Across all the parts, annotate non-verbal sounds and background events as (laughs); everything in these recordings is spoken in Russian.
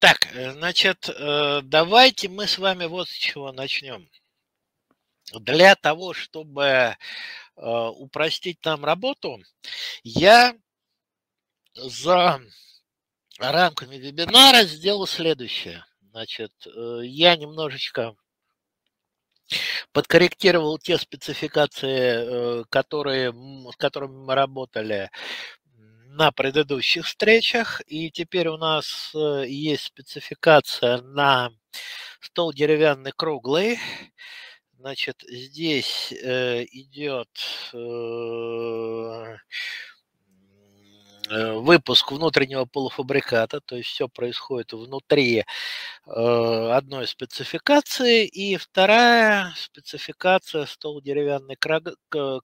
Так, э, значит, э, давайте мы с вами вот с чего начнем. Для того, чтобы э, упростить нам работу, я за рамками вебинара сделал следующее. Значит, я немножечко подкорректировал те спецификации, которые, с которыми мы работали на предыдущих встречах, и теперь у нас э, есть спецификация на стол деревянный круглый. Значит, здесь э, идет э, выпуск внутреннего полуфабриката, то есть все происходит внутри э, одной спецификации, и вторая спецификация стол деревянный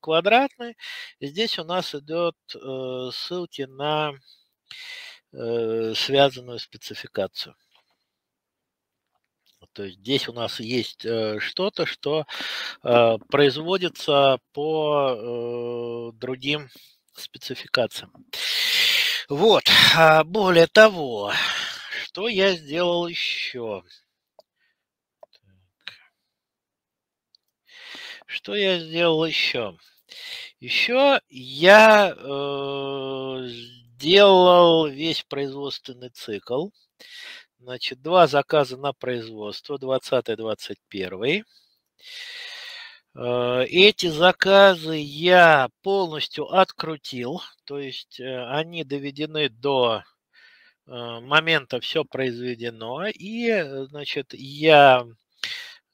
квадратный. Здесь у нас идет э, ссылки на связанную спецификацию. То есть здесь у нас есть что-то, что производится по другим спецификациям. Вот, а более того, что я сделал еще? Что я сделал еще? Еще я э, сделал весь производственный цикл. Значит, два заказа на производство, 20-21. Э, эти заказы я полностью открутил, то есть э, они доведены до э, момента все произведено, и, значит, я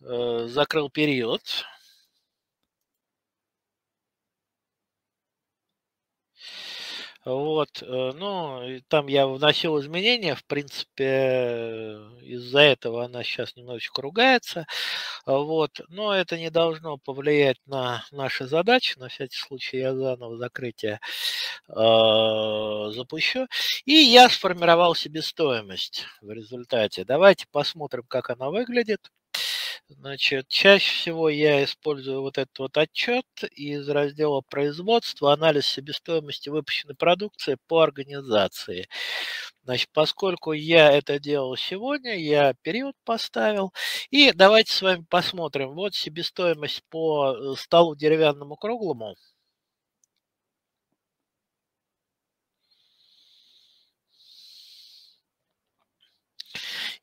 закрыл период, Вот, э, ну, там я вносил изменения, в принципе, из-за этого она сейчас немножечко ругается, вот, но это не должно повлиять на наши задачи, на всякий случай я заново закрытие э, запущу, и я сформировал себестоимость в результате. Давайте посмотрим, как она выглядит. Значит, чаще всего я использую вот этот вот отчет из раздела производства, анализ себестоимости выпущенной продукции по организации. Значит, поскольку я это делал сегодня, я период поставил. И давайте с вами посмотрим. Вот себестоимость по э, столу деревянному круглому.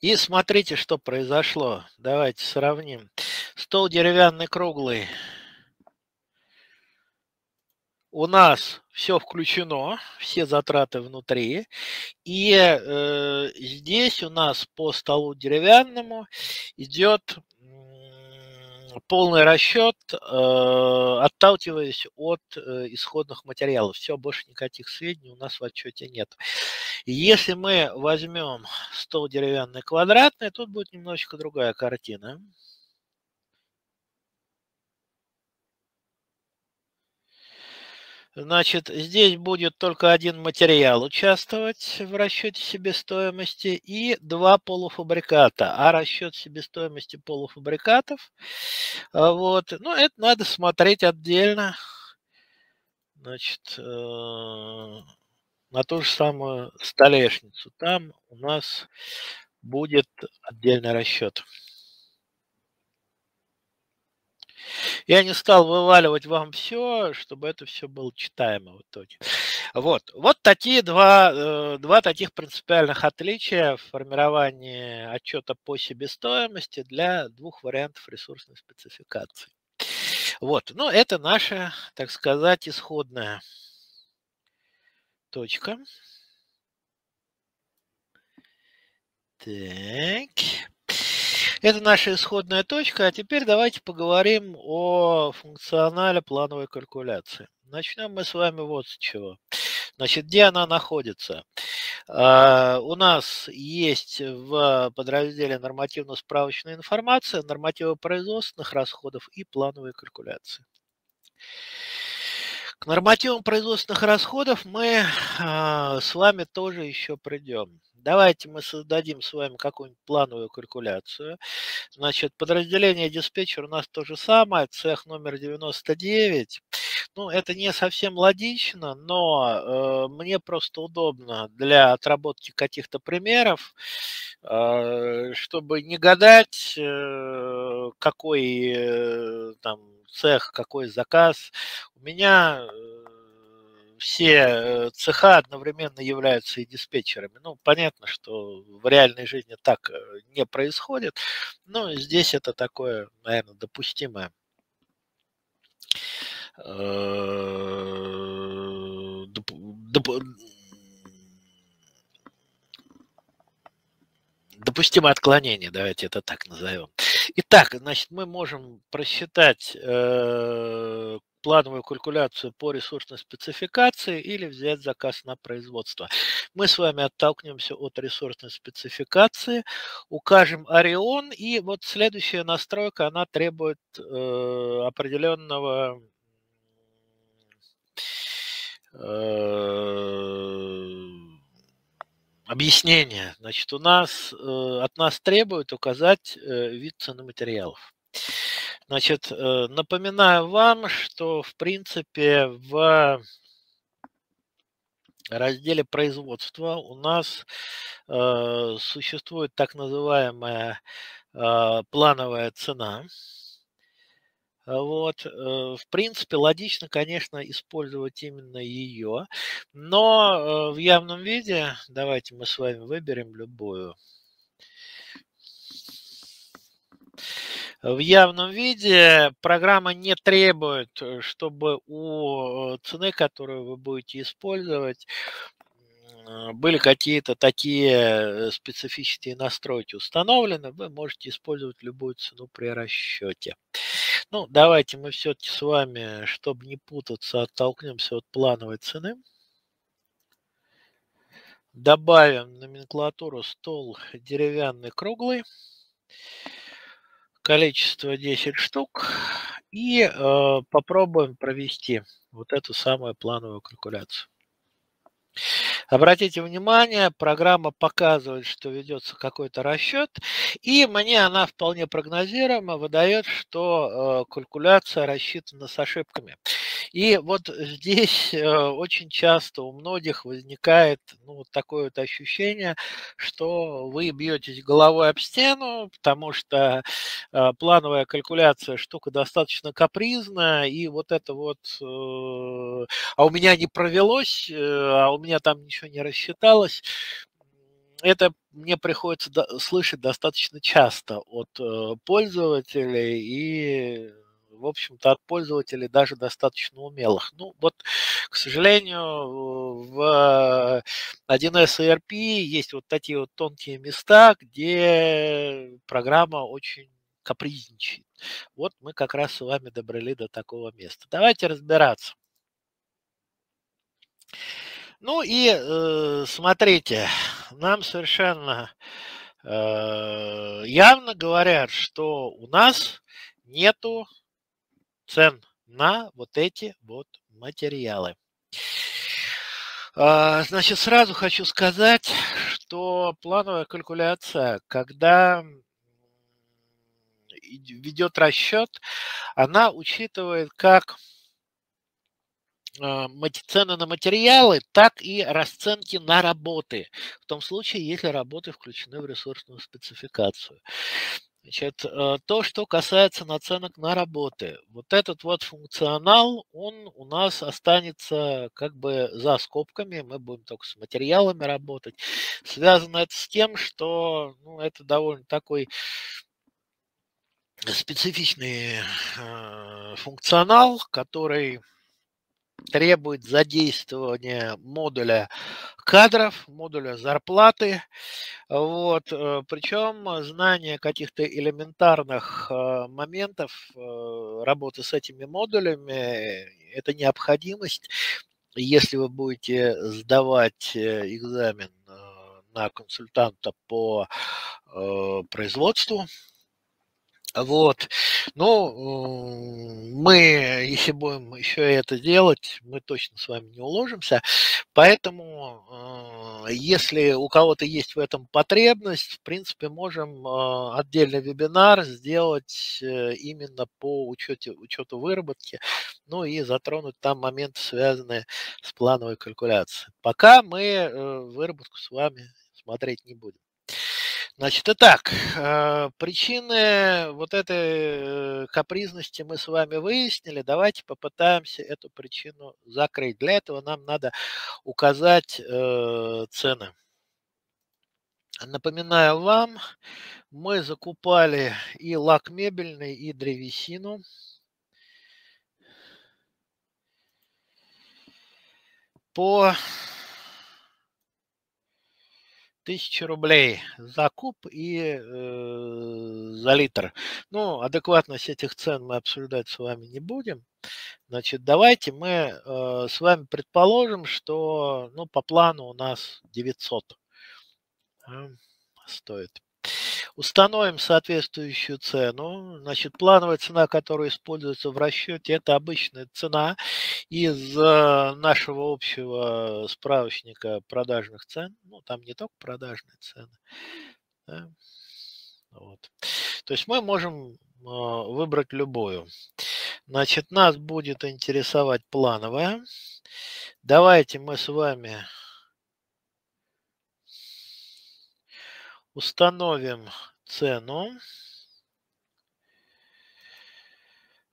И смотрите, что произошло. Давайте сравним. Стол деревянный круглый. У нас все включено, все затраты внутри. И э, здесь у нас по столу деревянному идет полный расчет, э, отталкиваясь от э, исходных материалов. Все, больше никаких сведений у нас в отчете нет. Если мы возьмем стол деревянный квадратный, тут будет немножечко другая картина. Значит, здесь будет только один материал участвовать в расчете себестоимости и два полуфабриката. А расчет себестоимости полуфабрикатов, а, вот, ну, это надо смотреть отдельно. Значит, э, на ту же самую столешницу. Там у нас будет отдельный расчет. Я не стал вываливать вам все, чтобы это все было читаемо в итоге. Вот, вот такие два, э, два таких принципиальных отличия в формировании отчета по себестоимости для двух вариантов ресурсной спецификации. Вот, ну это наша, так сказать, исходная точка. Так. Это наша исходная точка. А теперь давайте поговорим о функционале плановой калькуляции. Начнем мы с вами вот с чего. Значит, где она находится? Uh, у нас есть в подразделе нормативно-справочная информация, нормативы производственных расходов и плановые калькуляции. К нормативам производственных расходов мы uh, с вами тоже еще придем. Давайте мы создадим с вами какую-нибудь плановую калькуляцию. Значит, подразделение диспетчер у нас то же самое, цех номер 99. Ну, это не совсем логично, но э, мне просто удобно для отработки каких-то примеров, э, чтобы не гадать, э, какой э, там цех, какой заказ. У меня э, все э, цеха одновременно являются и диспетчерами. Ну, понятно, что в реальной жизни так э, не происходит, но здесь это такое, наверное, допустимое. Допустимое отклонение, давайте это так назовем. Итак, значит, мы можем просчитать плановую калькуляцию по ресурсной спецификации или взять заказ на производство. Мы с вами оттолкнемся от ресурсной спецификации, укажем Орион, и вот следующая настройка, она требует э, определенного э, объяснения. Значит, у нас, э, от нас требуют указать э, вид цены материалов. Значит, э, напоминаю вам, что в принципе в разделе производства у нас э, существует так называемая э, плановая цена. Вот, в принципе, логично, конечно, использовать именно ее, но в явном виде, давайте мы с вами выберем любую в явном виде. Программа не требует, э, чтобы у э, цены, которую вы будете использовать, были какие-то такие э, специфические настройки установлены, вы можете использовать любую цену при расчете. Ну, давайте мы все-таки с вами, чтобы не путаться, оттолкнемся от плановой цены. Добавим номенклатуру стол деревянный круглый количество 10 штук и э, попробуем провести вот эту самую плановую калькуляцию. Обратите внимание, программа показывает, что ведется какой-то расчет, и мне она вполне прогнозируемо выдает, что э, калькуляция рассчитана с ошибками. И вот здесь э, очень часто у многих возникает ну, такое вот ощущение, что вы бьетесь головой об стену, потому что э, плановая калькуляция штука достаточно капризная, и вот это вот, э, а у меня не провелось, а у меня там ничего не рассчиталось, это мне приходится слышать достаточно часто от пользователей, и в общем-то, от пользователей даже достаточно умелых. Ну, вот, к сожалению, в 1С ERP есть вот такие вот тонкие места, где программа очень капризничает. Вот мы как раз с вами добрали до такого места. Давайте разбираться. Ну и э, смотрите, нам совершенно э, явно говорят, что у нас нету цен на вот эти вот материалы. А, значит, сразу хочу сказать, что плановая калькуляция, когда ведет расчет, она учитывает как а, цены на материалы, так и расценки на работы, в том случае, если работы включены в ресурсную спецификацию. Значит, э, то, что касается наценок на работы. Вот этот вот функционал, он у нас останется как бы за скобками, мы будем только с материалами работать. Связано это с тем, что ну, это довольно такой специфичный э, функционал, который требует задействования модуля кадров, модуля зарплаты. Вот. Э, Причем знание каких-то элементарных э, моментов э, работы с этими модулями – это необходимость. Если вы будете сдавать экзамен на консультанта по производству, вот. Ну, мы, если будем еще это делать, мы точно с вами не уложимся. Поэтому если у кого-то есть в этом потребность, в принципе, можем а, отдельный вебинар сделать э, именно по учете, учету выработки, ну и затронуть там моменты, связанные с плановой калькуляцией. Пока мы э, выработку с вами смотреть не будем. Значит, итак, э, причины вот этой капризности мы с вами выяснили. Давайте попытаемся эту причину закрыть. Для этого нам надо указать э, цены. Напоминаю вам, мы закупали и лак мебельный, и древесину. По тысячи рублей за куб и э, за литр. Ну, адекватность этих цен мы обсуждать с вами не будем. Значит, давайте мы э, с вами предположим, что ну, по плану у нас 900 э, стоит. Установим соответствующую цену. Значит, плановая цена, которая используется в расчете, это обычная цена из э, нашего общего справочника продажных цен. Ну, там не только продажные цены. Да? Вот. То есть мы можем э, выбрать любую. Значит, нас будет интересовать плановая. Давайте мы с вами установим цену.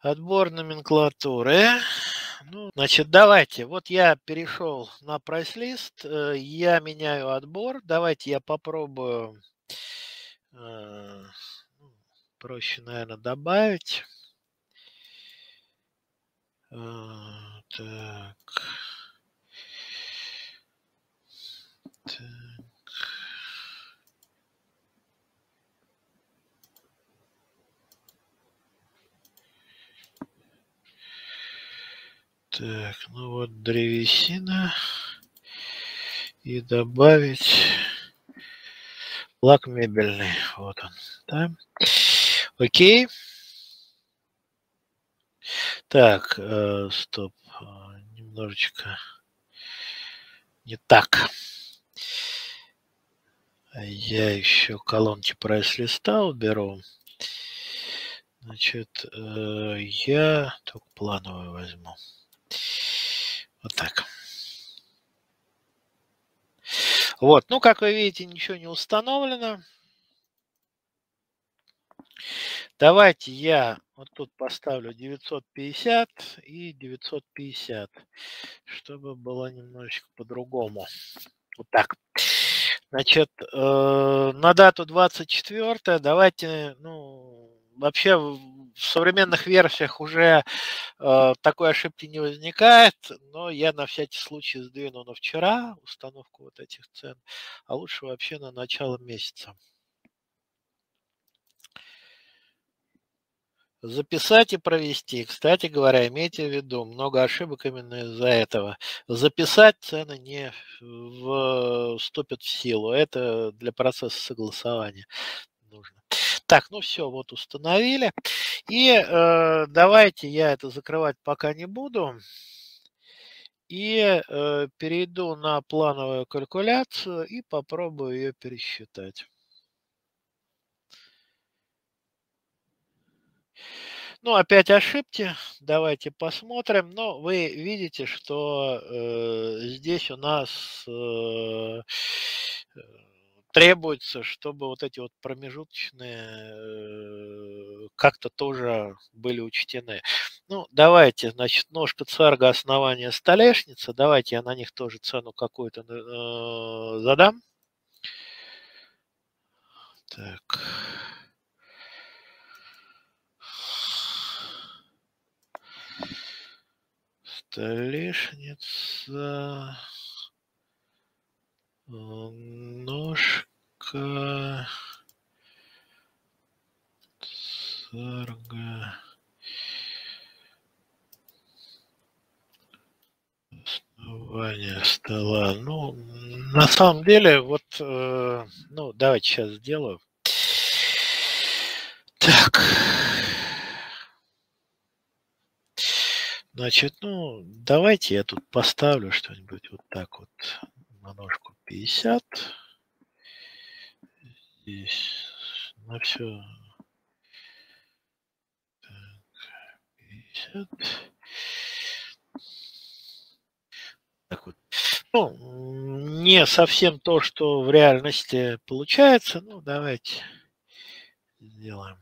Отбор номенклатуры. Ну, значит, давайте. Вот я перешел на прайс-лист. Э, я меняю отбор. Давайте я попробую. Э, ну, проще, наверное, добавить. Э, так. так. Так, ну вот древесина. И добавить лак мебельный. Вот он. Да? Окей. Так, э, стоп. Немножечко не так. Я еще колонки прайс-листа уберу. Значит, э, я только плановую возьму. Вот так. Вот, ну, как вы видите, ничего не установлено. Давайте я вот тут поставлю 950 и 950, чтобы было немножечко по-другому. Вот так. Значит, э, на дату 24 давайте, ну, вообще в современных версиях уже э, такой ошибки не возникает, но я на всякий случай сдвину на вчера установку вот этих цен, а лучше вообще на начало месяца. Записать и провести. Кстати говоря, имейте в виду, много ошибок именно из-за этого. Записать цены не вступят в силу. Это для процесса согласования нужно. Так, ну все, вот установили. И э, давайте я это закрывать пока не буду. И э, перейду на плановую калькуляцию и попробую ее пересчитать. Ну, опять ошибки. Давайте посмотрим. Но вы видите, что э, здесь у нас э, требуется, чтобы вот эти вот промежуточные э, как-то тоже были учтены. Ну, давайте, значит, ножка царга, основание столешница. Давайте я на них тоже цену какую-то э, задам. Так. Столешница. Ножка царга основание стола. Ну, на самом деле, вот, э, ну, давайте сейчас сделаю. Так. Значит, ну, давайте я тут поставлю что-нибудь вот так вот на ножку 50. Здесь на все. Так, 50. Так вот. Ну, не совсем то, что в реальности получается. Ну, давайте сделаем.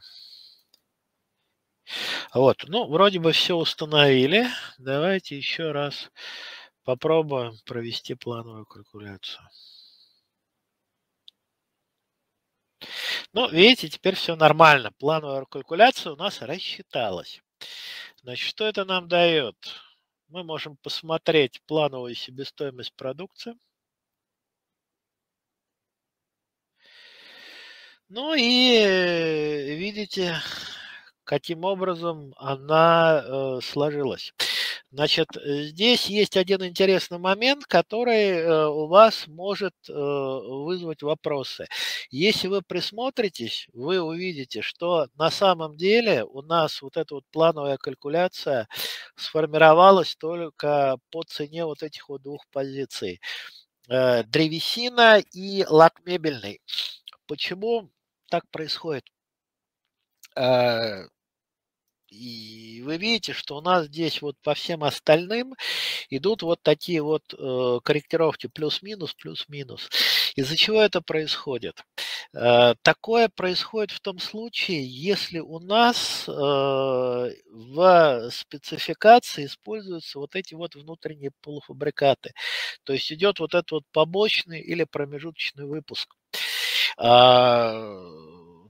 Вот, ну, вроде бы все установили. Давайте еще раз попробуем провести плановую калькуляцию. Ну, видите, теперь все нормально. Плановая калькуляция у нас рассчиталась. Значит, что это нам дает? Мы можем посмотреть плановую себестоимость продукции. Ну и видите, каким образом она э, сложилась. Значит, здесь есть один интересный момент, который э, у вас может э, вызвать вопросы. Если вы присмотритесь, вы увидите, что на самом деле у нас вот эта вот плановая калькуляция сформировалась только по цене вот этих вот двух позиций. Э, древесина и лак мебельный. Почему так происходит? И вы видите, что у нас здесь вот по всем остальным идут вот такие вот э, корректировки плюс-минус, плюс-минус. Из-за чего это происходит? Э, такое происходит в том случае, если у нас э, в спецификации используются вот эти вот внутренние полуфабрикаты. То есть идет вот этот вот побочный или промежуточный выпуск. А,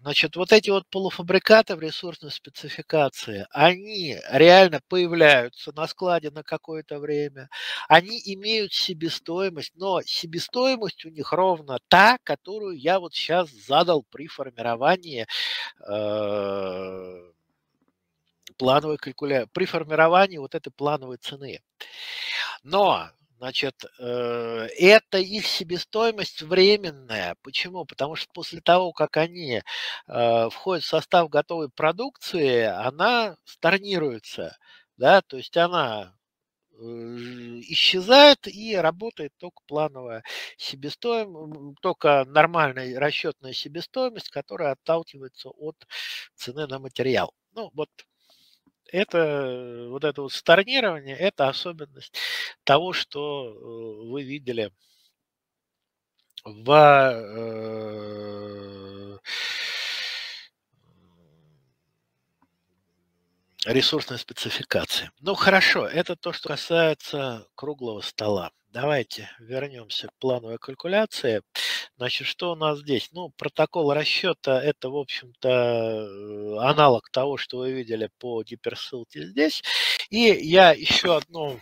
Значит, вот эти вот полуфабрикаты в ресурсной спецификации, они реально появляются на складе на какое-то время, они имеют себестоимость, но себестоимость у них ровно та, которую я вот сейчас задал при формировании э, плановой калькуляции, при формировании вот этой плановой цены. Но Значит, э, это их себестоимость временная. Почему? Потому что после того, как они э, входят в состав готовой продукции, она storнируется. Да? То есть она э, исчезает и работает только плановая себестоимость, только нормальная расчетная себестоимость, которая отталкивается от цены на материал. Ну, вот это вот это вот сторнирование, это особенность того, что э, вы видели в ресурсной спецификации. Ну хорошо, это то, что касается круглого стола. Давайте вернемся к плановой калькуляции. Значит, что у нас здесь? Ну, протокол расчета – это, в общем-то, э, аналог того, что вы видели по гиперссылке здесь. И я еще одну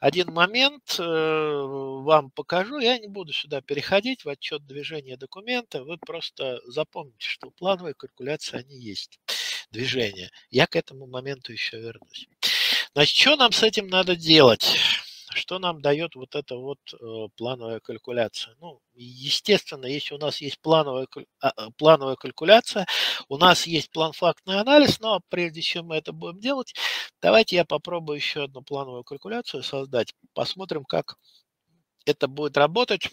один момент э, вам покажу. Я не буду сюда переходить в отчет движения документа. Вы просто запомните, что плановые калькуляции, они есть. Движение. Я к этому моменту еще вернусь. Значит, что нам с этим надо делать? Что нам дает вот эта вот э, плановая калькуляция? Ну, естественно, если у нас есть плановая, а, а, плановая калькуляция, у нас есть план-фактный анализ, но прежде чем мы это будем делать, давайте я попробую еще одну плановую калькуляцию создать. Посмотрим, как это будет работать.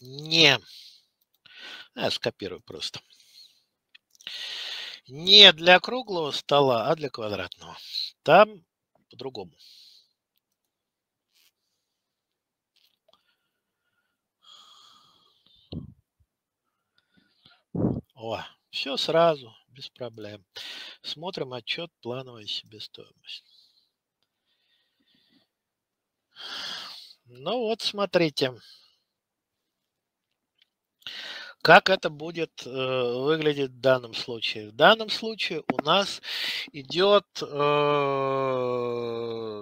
Не, я скопирую просто. Не для круглого стола, а для квадратного. Там по-другому. О, все сразу, без проблем. Смотрим отчет плановой себестоимости. Ну вот, смотрите, как это будет э, выглядеть в данном случае. В данном случае у нас идет э,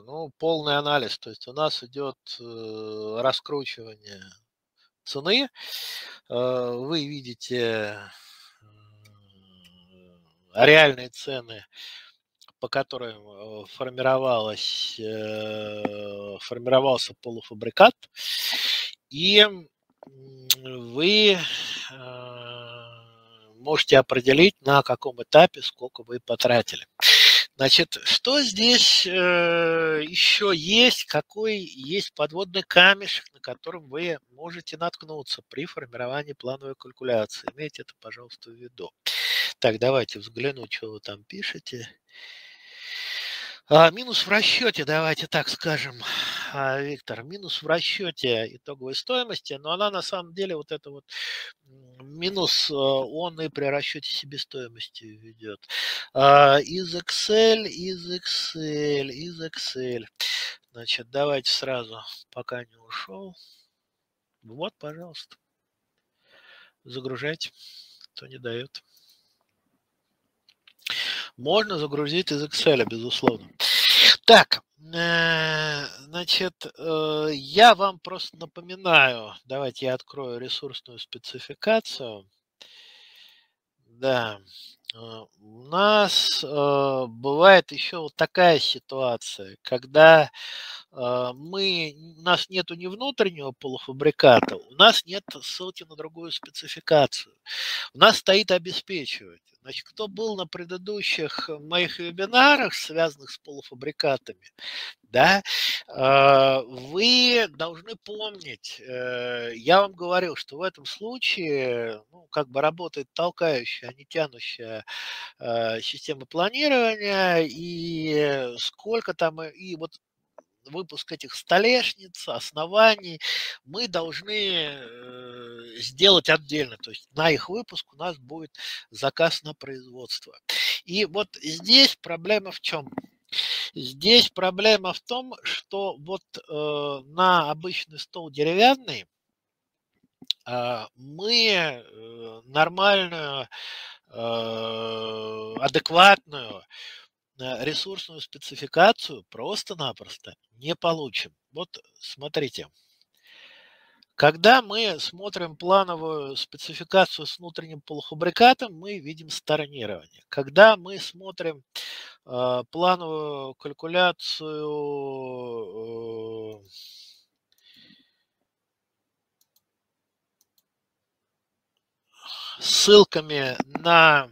ну, полный анализ, то есть у нас идет э, раскручивание цены. Э, вы видите реальные цены, по которым э, формировалась, э, формировался полуфабрикат, и вы э, можете определить, на каком этапе сколько вы потратили. Значит, что здесь э, еще есть, какой есть подводный камешек, на котором вы можете наткнуться при формировании плановой калькуляции. Имейте это, пожалуйста, в виду. Так, давайте взгляну, что вы там пишете. А, минус в расчете, давайте так скажем, а, Виктор, минус в расчете итоговой стоимости, но она на самом деле вот это вот минус, а, он и при расчете себестоимости ведет. А, из Excel, из Excel, из Excel. Значит, давайте сразу, пока не ушел. Вот, пожалуйста. Загружайте, кто не дает. Можно загрузить из Excel, безусловно. Так, э, значит, э, я вам просто напоминаю, давайте я открою ресурсную спецификацию. Да, э, у нас бывает еще вот такая ситуация, когда мы, у нас нету не внутреннего полуфабриката, у нас нет ссылки на другую спецификацию. У нас стоит обеспечивать. Значит, кто был на предыдущих моих вебинарах, связанных с полуфабрикатами, да, а, вы должны помнить, э, я вам говорил, что в этом случае, ну, как бы работает толкающая, а не тянущая э, система планирования, и сколько там, и вот выпуск этих столешниц, оснований мы должны э, сделать отдельно. То есть на их выпуск у нас будет заказ на производство. И вот здесь проблема в чем? Здесь проблема в том, что вот э, на обычный стол деревянный э, мы э, нормальную, э, адекватную ресурсную спецификацию просто-напросто не получим. Вот смотрите. Когда мы смотрим плановую спецификацию с внутренним полуфабрикатом, мы видим сторонирование. Когда мы смотрим э, плановую калькуляцию э, ссылками на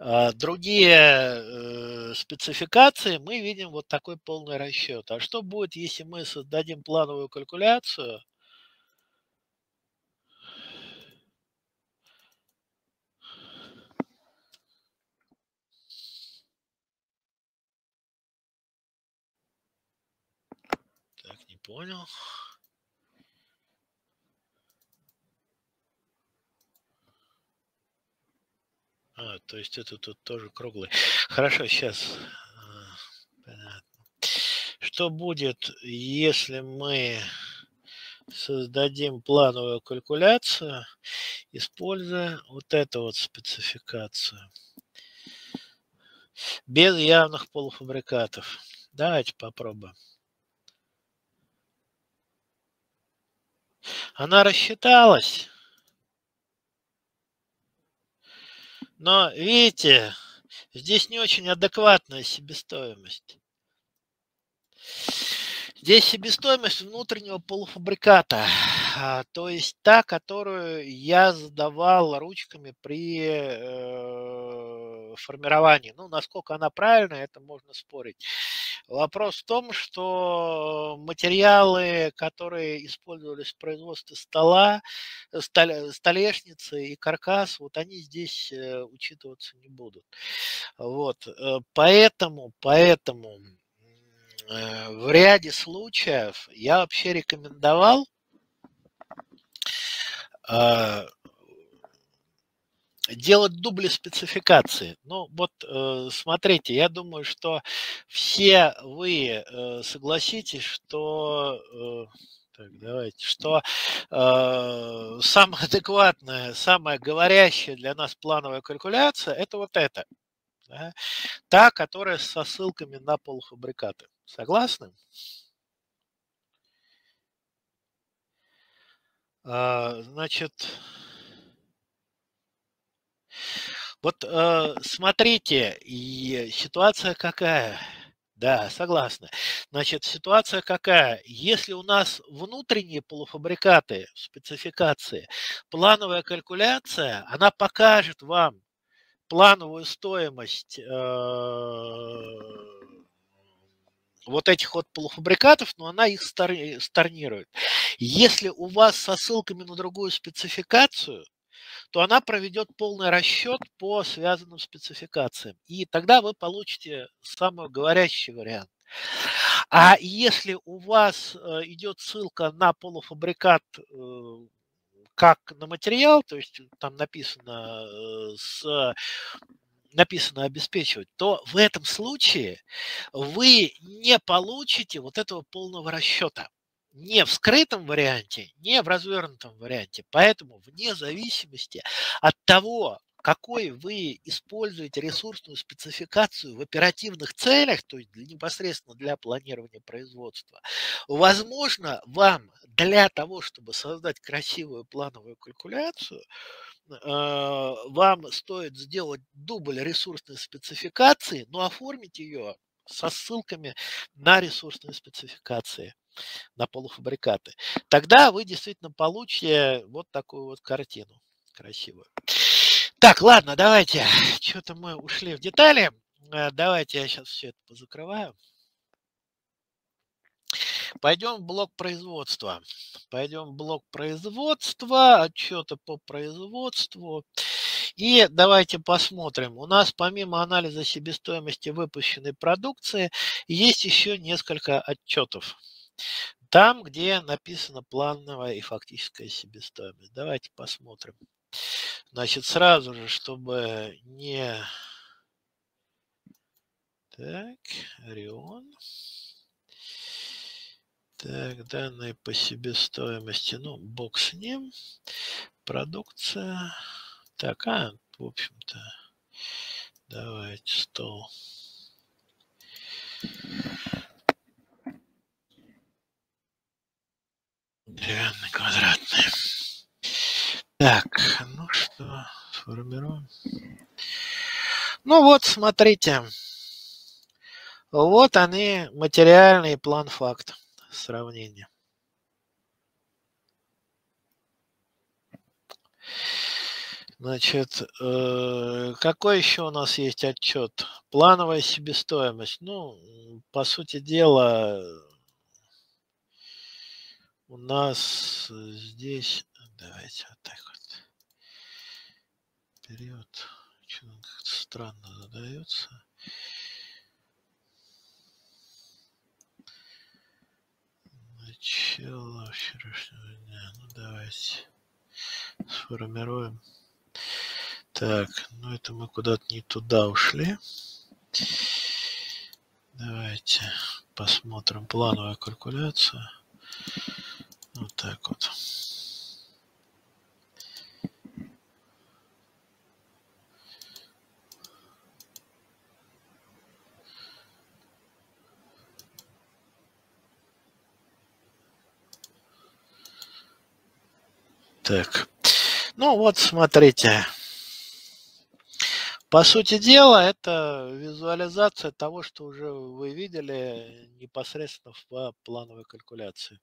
а, другие э, спецификации, мы видим вот такой полный расчет. А что будет, если мы создадим плановую калькуляцию? Так, не понял. А, то есть это тут тоже круглый. Хорошо, сейчас. А, понятно. Что будет, если мы создадим плановую калькуляцию, используя вот эту вот спецификацию? Без явных полуфабрикатов. Давайте попробуем. Она рассчиталась. Но видите, здесь не очень адекватная себестоимость. Здесь себестоимость внутреннего полуфабриката, а, то есть та, которую я задавал ручками при э, формировании. Ну, насколько она правильная, это можно спорить. Вопрос в том, что материалы, которые использовались в производстве стола, столешницы и каркас, вот они здесь э, учитываться не будут. Вот. Э, поэтому, поэтому э, в ряде случаев я вообще рекомендовал делать дубли спецификации. Ну, вот э, смотрите, я думаю, что все вы э, согласитесь, что э, так, давайте, что э, самая адекватная, самая говорящая для нас плановая калькуляция это вот это. Да? Та, которая со ссылками на полуфабрикаты. Согласны? А, значит, вот э, смотрите, и ситуация какая? Да, согласна. Значит, ситуация какая? Если у нас внутренние полуфабрикаты, спецификации, плановая калькуляция, она покажет вам, плановую стоимость э, вот этих вот полуфабрикатов, но она их сторнирует. Если у вас со ссылками на другую спецификацию, то она проведет полный расчет по связанным спецификациям. И тогда вы получите самый говорящий вариант. А если у вас э, идет ссылка на полуфабрикат э, как на материал, то есть там написано э, с написано обеспечивать, то в этом случае вы не получите вот этого полного расчета. Не в скрытом варианте, не в развернутом варианте. Поэтому вне зависимости от того, какой вы используете ресурсную спецификацию в оперативных целях, то есть непосредственно для планирования производства, возможно, вам для того, чтобы создать красивую плановую калькуляцию, э, вам стоит сделать дубль ресурсной спецификации, но оформить ее со ссылками на ресурсные спецификации на полуфабрикаты. Тогда вы действительно получите вот такую вот картину красивую. Так, ладно, давайте. (laughs) Что-то мы ушли в детали. Э, давайте я сейчас все это позакрываю. Пойдем в блок производства. Пойдем в блок производства, отчеты по производству. И давайте посмотрим. У нас помимо анализа себестоимости выпущенной продукции есть еще несколько отчетов. Там, где написано плановая и фактическая себестоимость. Давайте посмотрим. Значит, сразу же, чтобы не... Так, Орион. Так, данные по себестоимости, ну, бог с ним. Продукция. Так, а, в общем-то, давайте стол. Деревянный квадратный. Так, ну что, сформируем. Ну вот, смотрите. Вот они, материальный план-факт сравнения. Значит, э, какой еще у нас есть отчет? Плановая себестоимость. Ну, по сути дела, у нас здесь, давайте вот так период как-то странно задается. Начало вчерашнего дня. Ну давайте сформируем. Так, ну это мы куда-то не туда ушли. Давайте посмотрим плановую калькуляцию. Вот так вот. Так. Ну вот, смотрите. По сути дела, это визуализация того, что уже вы видели непосредственно в плановой калькуляции.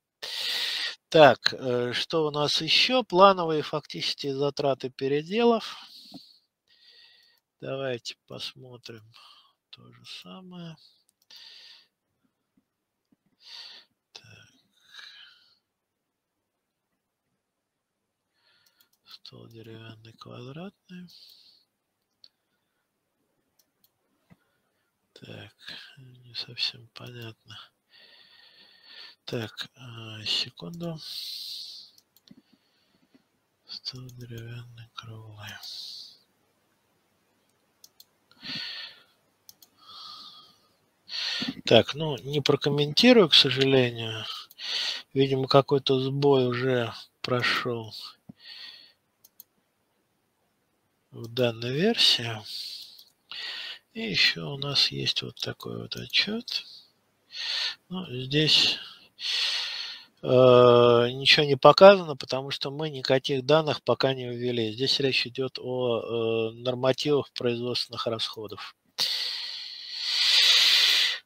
Так, э, что у нас еще? Плановые фактические затраты переделов. Давайте посмотрим то же самое. стол деревянный квадратный. Так, не совсем понятно. Так, а, секунду. Стол деревянный круглый. Так, ну, не прокомментирую, к сожалению. Видимо, какой-то сбой уже прошел в данной версии. И еще у нас есть вот такой вот отчет. Ну, здесь ничего не показано, потому что мы никаких данных пока не ввели. Здесь речь идет о э, нормативах производственных расходов.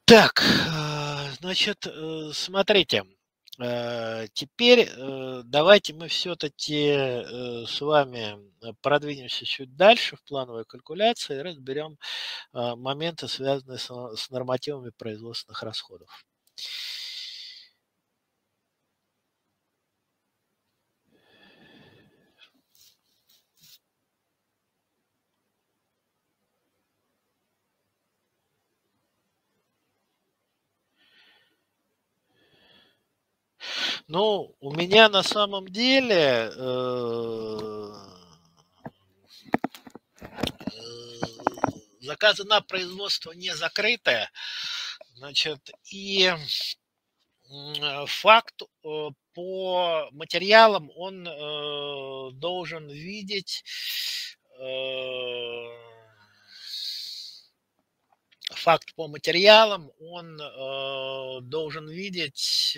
Так, э, значит, э, смотрите. Э, теперь э, давайте мы все-таки э, с вами продвинемся чуть дальше в плановой калькуляции и разберем моменты, связанные с нормативами производственных расходов. Ну, у меня на самом деле э, э, заказы на производство не закрытые. Значит, и факт э, по материалам он должен видеть факт по материалам он должен видеть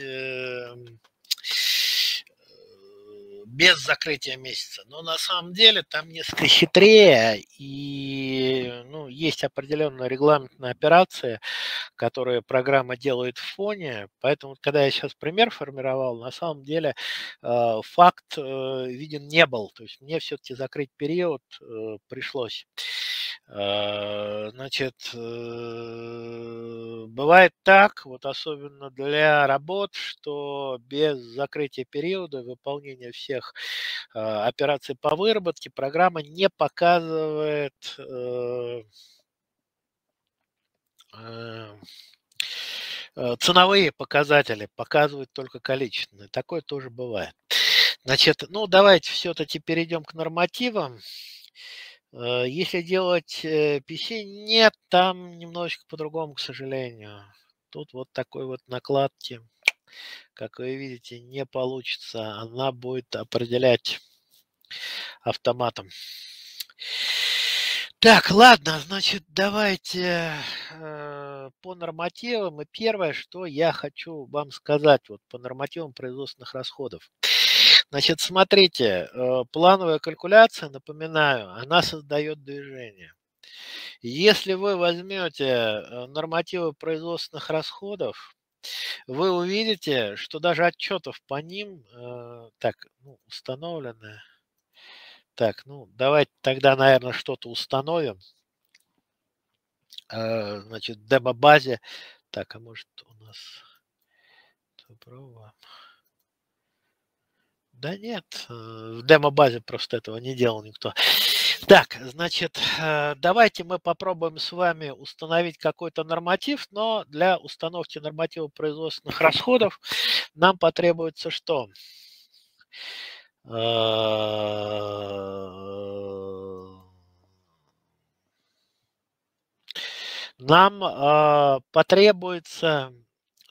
без закрытия месяца. Но на самом деле там несколько хитрее, и ну, есть определенная регламентная операция, которую программа делает в фоне. Поэтому, когда я сейчас пример формировал, на самом деле э, факт э, виден не был. То есть мне все-таки закрыть период э, пришлось. Э, значит, э, бывает так, вот особенно для работ, что без закрытия периода, выполнения всех э, операций по выработке, программа не показывает ценовые показатели, показывают только количественные. Такое тоже бывает. Значит, ну давайте все-таки перейдем к нормативам. Э, если делать PC, э, нет, там немножечко по-другому, к сожалению. Тут вот такой вот накладки, как вы видите, не получится. Она будет определять автоматом. Так, ладно, значит, давайте э, по нормативам. И первое, что я хочу вам сказать вот по нормативам производственных расходов. Значит, смотрите, э, плановая калькуляция, напоминаю, она создает движение. Если вы возьмете э, нормативы производственных расходов, вы увидите, что даже отчетов по ним э, так ну, установлены. Так, ну давайте тогда, наверное, что-то установим. Значит, демо-базе. Так, а может у нас... Попробуем. Да нет, э, в демо-базе просто этого не делал никто. Так, значит, э, давайте мы попробуем с вами установить какой-то норматив, но для установки норматива производственных расходов нам потребуется что? Э, нам потребуется...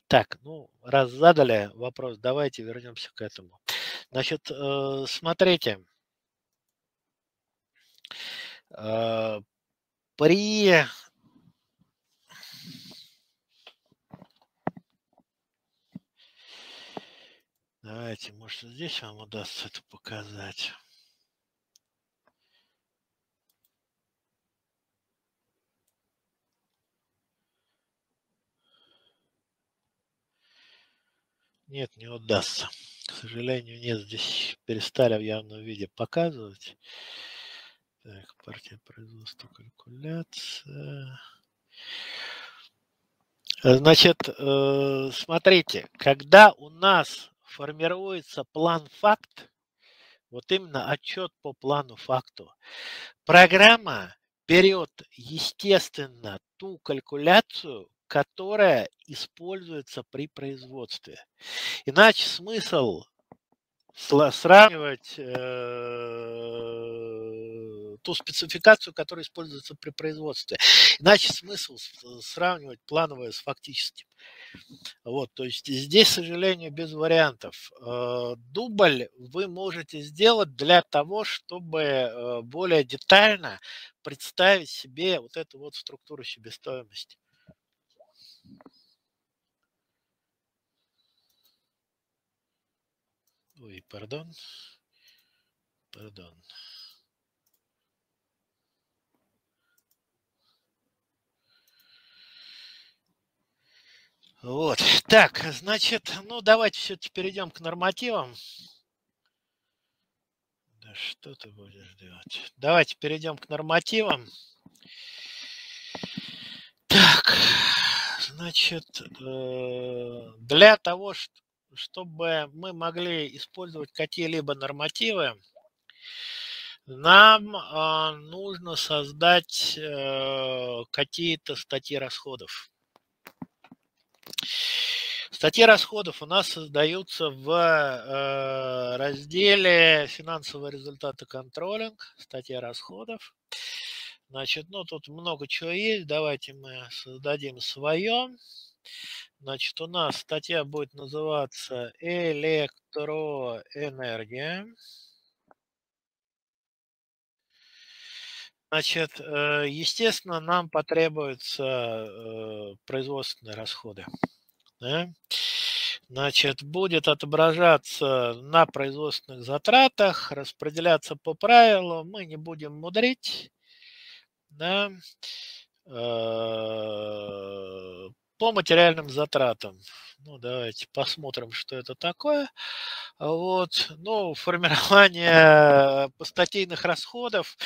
Так, ну, раз задали вопрос, давайте вернемся к этому. Значит, э, смотрите, э, при Давайте, может, здесь вам удастся это показать. Нет, не удастся. К сожалению, нет, здесь перестали в явном виде показывать. Так, партия производства, калькуляция. Значит, э, смотрите, когда у нас формируется план-факт, вот именно отчет по плану-факту, программа берет, естественно, ту калькуляцию, которая используется при производстве. Иначе смысл сравнивать э, ту спецификацию, которая используется при производстве. Иначе смысл сравнивать плановое с фактическим. Вот, то есть здесь, к сожалению, без вариантов. Э, дубль вы можете сделать для того, чтобы э, более детально представить себе вот эту вот структуру себестоимости. Ой, пардон. Пардон. Вот. Так, значит, ну давайте все-таки перейдем к нормативам. Да что ты будешь делать? Давайте перейдем к нормативам. Так, значит, э, для того, чтобы мы могли использовать какие-либо нормативы, нам а, нужно создать э, какие-то статьи расходов. Статьи расходов у нас создаются в э, разделе финансовые результаты контролинг, статья расходов. Значит, ну тут много чего есть. Давайте мы создадим свое. Значит, у нас статья будет называться электроэнергия. Значит, э, естественно, нам потребуются э, производственные расходы. Да? Значит, будет отображаться на производственных затратах, распределяться по правилу. Мы не будем мудрить. Да? Э, по материальным затратам. Ну, давайте посмотрим, что это такое. Вот. Ну, формирование (laughs) постатейных расходов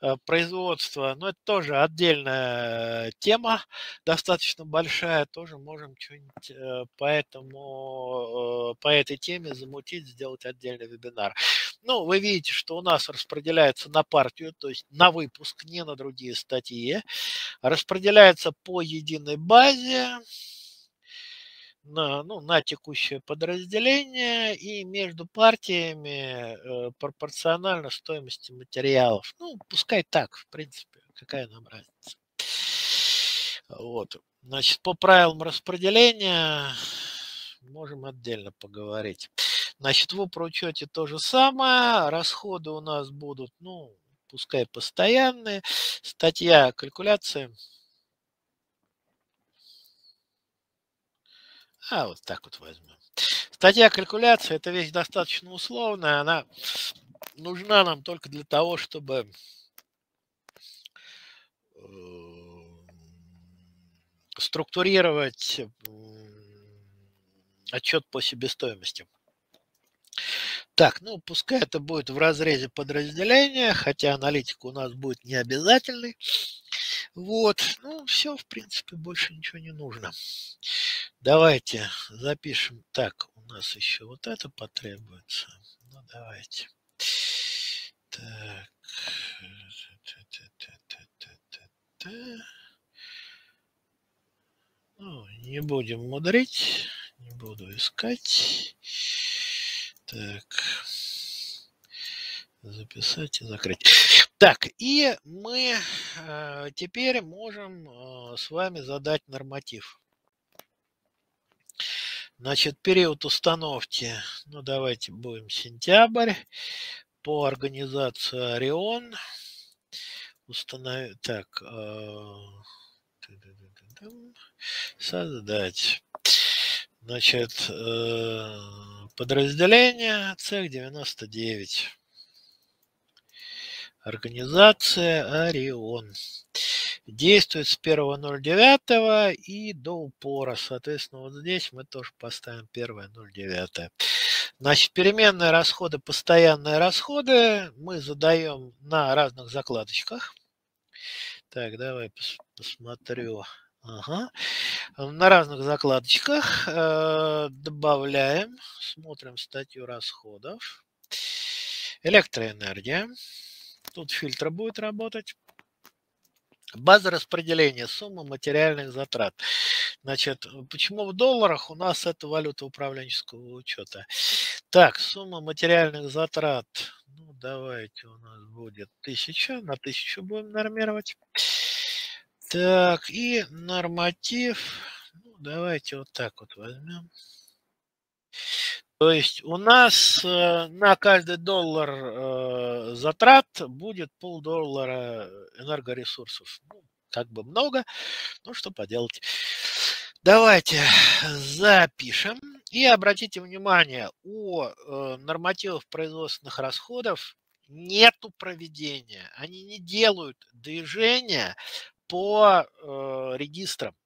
э, производства, ну, это тоже отдельная тема, достаточно большая, тоже можем что-нибудь э, по, этому, э, по этой теме замутить, сделать отдельный вебинар. Ну, вы видите, что у нас распределяется на партию, то есть на выпуск, не на другие статьи. Распределяется по единой базе на, ну, на текущее подразделение и между партиями э, пропорционально стоимости материалов. Ну, пускай так, в принципе, какая нам разница. Вот. Значит, по правилам распределения можем отдельно поговорить. Значит, в проучете то же самое. Расходы у нас будут, ну, пускай постоянные. Статья калькуляции. А, вот так вот возьмем. Статья калькуляции – это вещь достаточно условная. Она нужна нам только для того, чтобы э, структурировать отчет по себестоимости. Так, ну пускай это будет в разрезе подразделения, хотя аналитика у нас будет не обязательной. Вот, ну все, в принципе, больше ничего не нужно. Давайте запишем. Так, у нас еще вот это потребуется. Ну, давайте. Так. Ну, не будем мудрить, не буду искать. Так. Записать и закрыть. Так, и мы э, теперь можем э, с вами задать норматив. Значит, период установки, ну давайте будем сентябрь. По организации Орион. Установить, так, создать. Значит, э, подразделение цех 99. Организация Орион. Действует с 1.09 и до упора. Соответственно, вот здесь мы тоже поставим 1.09. Значит, переменные расходы, постоянные расходы мы задаем на разных закладочках. Так, давай пос посмотрю. Ага. На разных закладочках э, добавляем, смотрим статью расходов. Электроэнергия. Тут фильтр будет работать. База распределения, сумма материальных затрат. Значит, почему в долларах у нас это валюта управленческого учета? Так, сумма материальных затрат. Ну, давайте у нас будет 1000. На 1000 будем нормировать. Так, и норматив. Ну, давайте вот так вот возьмем. То есть у нас э, на каждый доллар э, затрат будет полдоллара энергоресурсов. Ну, как бы много, но что поделать. Давайте запишем. И обратите внимание, у э, нормативов производственных расходов нету проведения. Они не делают движения по э, регистрам.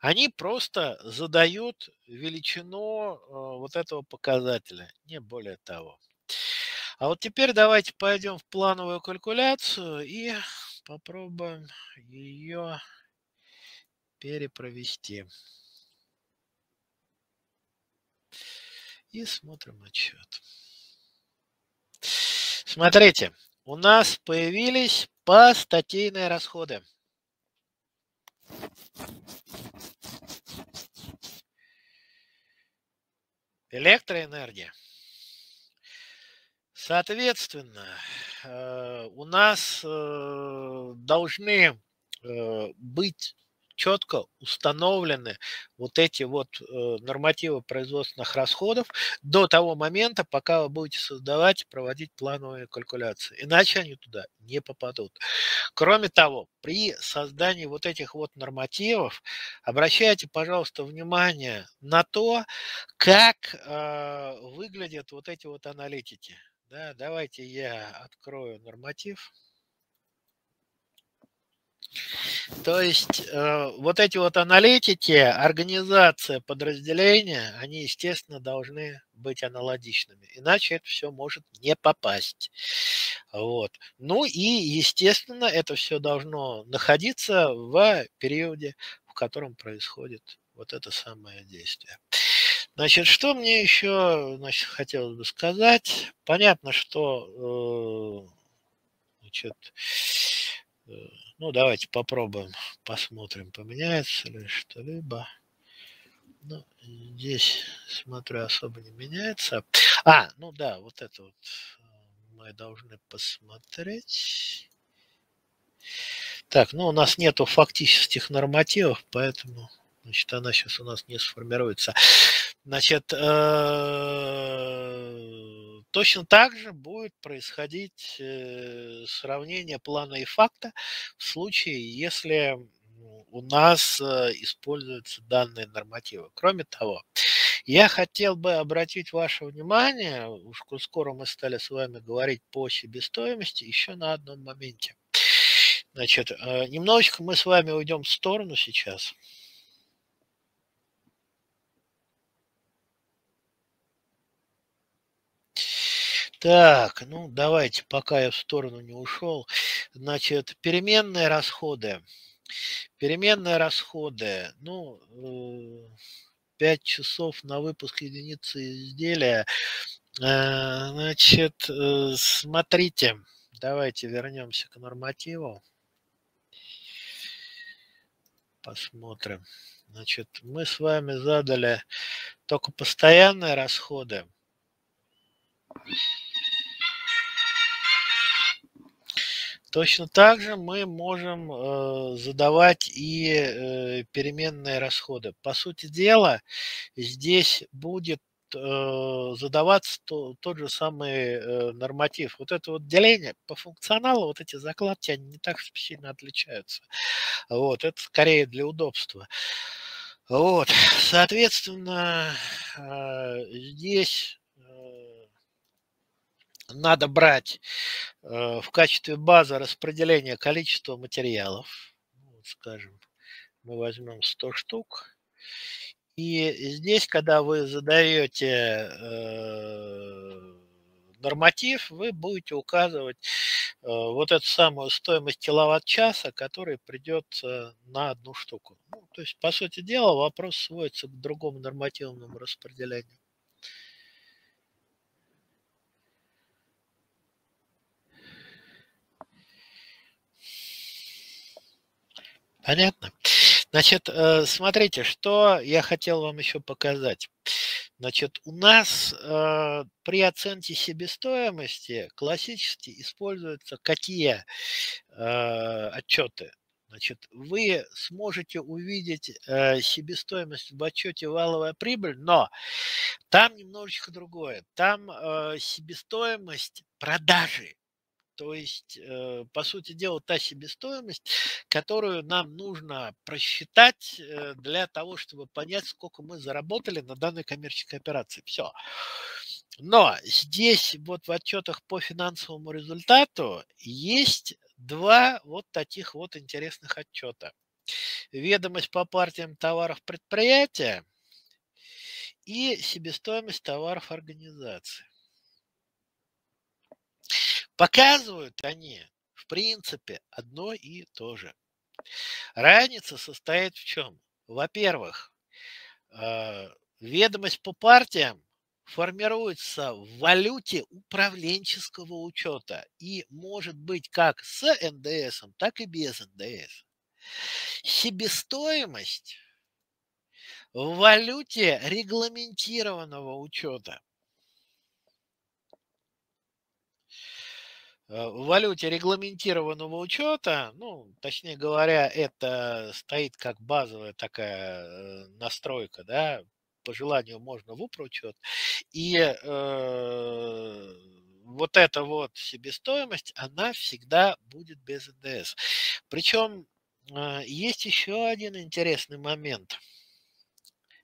они просто задают величину э, вот этого показателя, не более того. А вот теперь давайте пойдем в плановую калькуляцию и попробуем ее перепровести. И смотрим отчет. Смотрите, у нас появились постатейные расходы. Электроэнергия. Соответственно, э, у нас э, должны э, быть четко установлены вот эти вот э, нормативы производственных расходов до того момента, пока вы будете создавать проводить плановые калькуляции. Иначе они туда не попадут. Кроме того, при создании вот этих вот нормативов обращайте, пожалуйста, внимание на то, как э, выглядят вот эти вот аналитики. Да, давайте я открою норматив. То есть э, вот эти вот аналитики, организация подразделения, они, естественно, должны быть аналогичными. Иначе это все может не попасть. Вот. Ну и, естественно, это все должно находиться в периоде, в котором происходит вот это самое действие. Значит, что мне еще значит, хотелось бы сказать? Понятно, что э, значит, э, ну, давайте попробуем, посмотрим, поменяется ли что-либо. Ну, здесь, смотрю, особо не меняется. А, ну да, вот это вот э, мы должны посмотреть. Так, ну у нас нету фактических нормативов, поэтому, значит, она сейчас у нас не сформируется. Значит, э, точно так же будет происходить э, сравнение плана и факта в случае, если у нас э, используются данные нормативы. Кроме того, я хотел бы обратить ваше внимание, уж скоро мы стали с вами говорить по себестоимости, еще на одном моменте. Значит, немножечко мы с вами уйдем в сторону сейчас. Так, ну давайте, пока я в сторону не ушел. Значит, переменные расходы. Переменные расходы. Ну, 5 э, часов на выпуск единицы изделия. Э, значит, э, смотрите, давайте вернемся к нормативу. Посмотрим. Значит, мы с вами задали только постоянные расходы. Точно так же мы можем э, задавать и э, переменные расходы. По сути дела, здесь будет э, задаваться то, тот же самый э, норматив. Вот это вот деление по функционалу, вот эти закладки, они не так сильно отличаются. Вот, это скорее для удобства. Вот, соответственно, э, здесь надо брать э, в качестве базы распределения количества материалов. Вот, скажем, мы возьмем 100 штук. И здесь, когда вы задаете э, норматив, вы будете указывать э, вот эту самую стоимость киловатт-часа, который придет на одну штуку. Ну, то есть, по сути дела, вопрос сводится к другому нормативному распределению. Понятно? Значит, э, смотрите, что я хотел вам еще показать. Значит, у нас э, при оценке себестоимости классически используются какие э, отчеты? Значит, вы сможете увидеть себестоимость в отчете валовая прибыль, но там немножечко другое. Там себестоимость продажи то есть, э, по сути дела, та себестоимость, (laughs) которую нам нужно просчитать э, для того, чтобы понять, сколько мы заработали на данной коммерческой операции. Все. Но здесь вот в отчетах по финансовому результату есть два вот таких вот интересных отчета. ведомость по партиям товаров предприятия и себестоимость товаров организации. Показывают они, в принципе, одно и то же. Разница состоит в чем? Во-первых, э, ведомость по партиям формируется в валюте управленческого учета и может быть как с НДС, так и без НДС. Себестоимость в валюте регламентированного учета. В валюте регламентированного учета, ну, точнее говоря, это стоит как базовая такая э, настройка, да, по желанию можно в упрочет. И э, вот эта вот себестоимость, она всегда будет без НДС. Причем э, есть еще один интересный момент.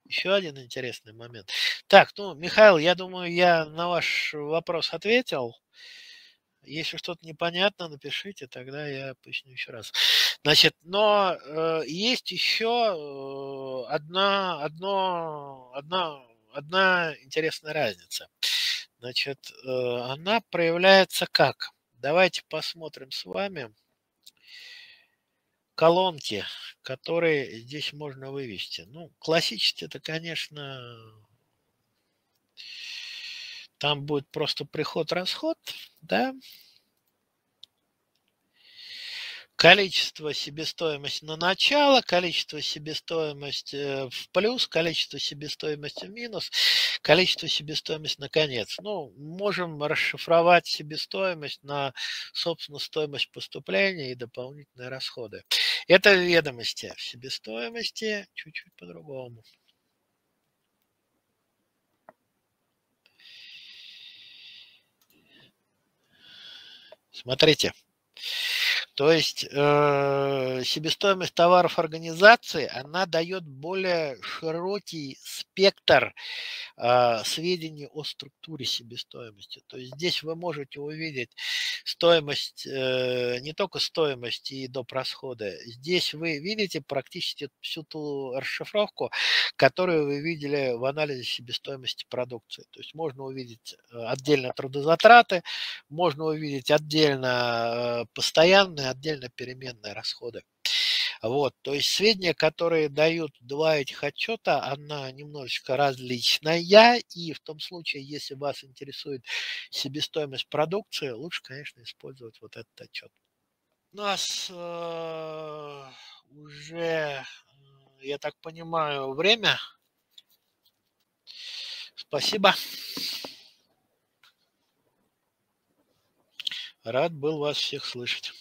Еще один интересный момент. Так, ну, Михаил, я думаю, я на ваш вопрос ответил. Если что-то непонятно, напишите, тогда я поясню еще раз. Значит, но э, есть еще э, одна, одно, одна, одна интересная разница. Значит, э, она проявляется как? Давайте посмотрим с вами колонки, которые здесь можно вывести. Ну, классически это, конечно, там будет просто приход-расход, да, количество себестоимости на начало, количество себестоимости э, в плюс, количество себестоимости в минус, количество себестоимости на конец. Ну, можем расшифровать себестоимость на, собственно, стоимость поступления и дополнительные расходы. Это ведомости себестоимости чуть-чуть по-другому. Смотрите. То есть э, себестоимость товаров организации, она дает более широкий спектр э, сведений о структуре себестоимости. То есть здесь вы можете увидеть стоимость, э, не только стоимость и доп. расходы. Здесь вы видите практически всю ту расшифровку, которую вы видели в анализе себестоимости продукции. То есть можно увидеть э, отдельно трудозатраты, можно увидеть отдельно э, постоянные отдельно переменные расходы. Вот, то есть сведения, которые дают два этих отчета, она немножечко различная, и в том случае, если вас интересует себестоимость продукции, лучше, конечно, использовать вот этот отчет. У нас э, уже, я так понимаю, время. Спасибо. Рад был вас всех слышать.